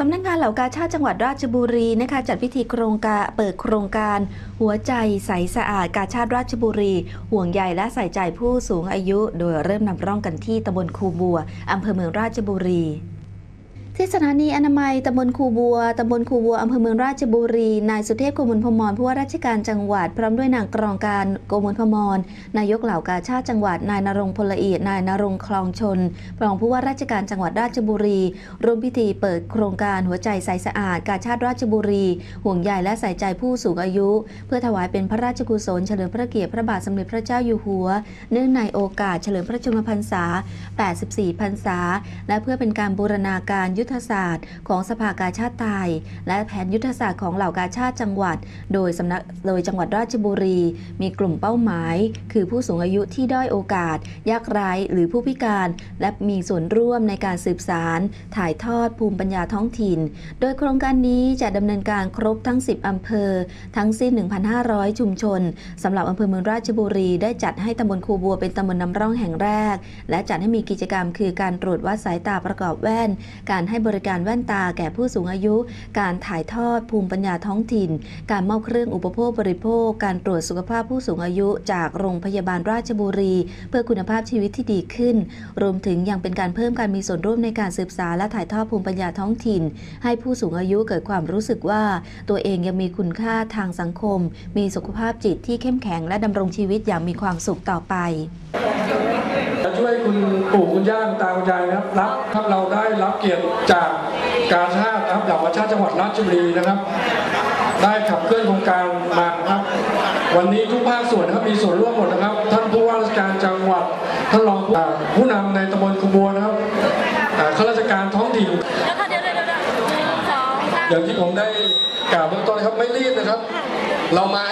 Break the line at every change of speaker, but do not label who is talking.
สำนักงานเหล่ากาชาติจังหวัดราชบุรีนะคะจัดพิธีโครงการเปิดโครงการ หัวใจใสสะอาดกาชาติราชบุรี ห่วงใยและใส่ใจผู้สูงอายุ โดยเริ่มนำร่องกันที่ตำบลคูบัวอำเภอเมืองราชบุรี ที่สถานีอนามัยตำบลคูบัวตำบลคูบัวอำเภอเมืองราชบุรี นายสุเทพโกมลพมรผู้ว่าราชการจังหวัด พร้อมด้วยนางกรองการโกมลพมร นายกเหล่ากาชาติจังหวัด นายนรงพลเอียด นายนรงค์คลองชนรองผู้ว่าราชการจังหวัดราชบุรี ร่วมพิธีเปิดโครงการหัวใจใสสะอาด กาชาติราชบุรี ห่วงใยและใส่ใจผู้สูงอายุ เพื่อถวายเป็นพระราชกุศลเฉลิมพระเกียรติพระบาทสมเด็จพระเจ้าอยู่หัว เนื่องในโอกาสเฉลิมพระชนมพรรษา 84 พรรษา และเพื่อเป็นการบูรณาการยุททธศาสตร์ ของสภากาชาติไทย และแผนยุทธศาสตร์ของเหล่ากาชาติจังหวัด โดยสำนักโดยจังหวัดราชบุรี มีกลุ่มเป้าหมาย คือผู้สูงอายุที่ด้อยโอกาส ยากไร้หรือผู้พิการ และมีส่วนร่วมในการสืบสาร ถ่ายทอดภูมิปัญญาท้องถิ่น โดยโครงการนี้จะดำเนินการครบทั้ง 10อำเภอ ทั้งสิ้น 1,500 ชุมชนสำหรับอำเภอเมืองราชบุรีได้จัดให้ตำบลคูบัวเป็นตำบลนำร่องแห่งแรก และจัดให้มีกิจกรรมคือการตรวจวัดสายตาประกอบแว่น การให้บริการแว่นตาแก่ผู้สูงอายุ การถ่ายทอดภูมิปัญญาท้องถิ่น การมอบเครื่องอุปโภคบริโภค การตรวจสุขภาพผู้สูงอายุ จากโรงพยาบาลราชบุรี เพื่อคุณภาพชีวิตที่ดีขึ้น รวมถึงยังเป็นการเพิ่มการมีส่วนร่วมในการสืบสารและถ่ายทอดภูมิปัญญาท้องถิ่น ให้ผู้สูงอายุเกิดความรู้สึกว่า ตัวเองยังมีคุณค่าทางสังคม มีสุขภาพจิตที่เข้มแข็งและดำรงชีวิตอย่างมีความสุขต่อไป
คุณปู่คุณย่าคุณตาคุณยายนะครับรับครับเราได้รับเกียรติจากการชาตินะครับเหล่ากาชาจังหวัดราชบุรีนะครับ ได้ขับเคลื่อนโครงการมาครับ วันนี้ทุกภาคส่วนนะครับมีส่วนร่วมหมดนะครับ ท่านผู้ว่าราชการจังหวัดท่านรองผู้นำในตำบลขบัวนะครับอ่าข้าราชการท้องถิ่น
อ
ย่างที่ผมได้กล่าวเบื้องต้นครับไม่รีบนะครับ เรามา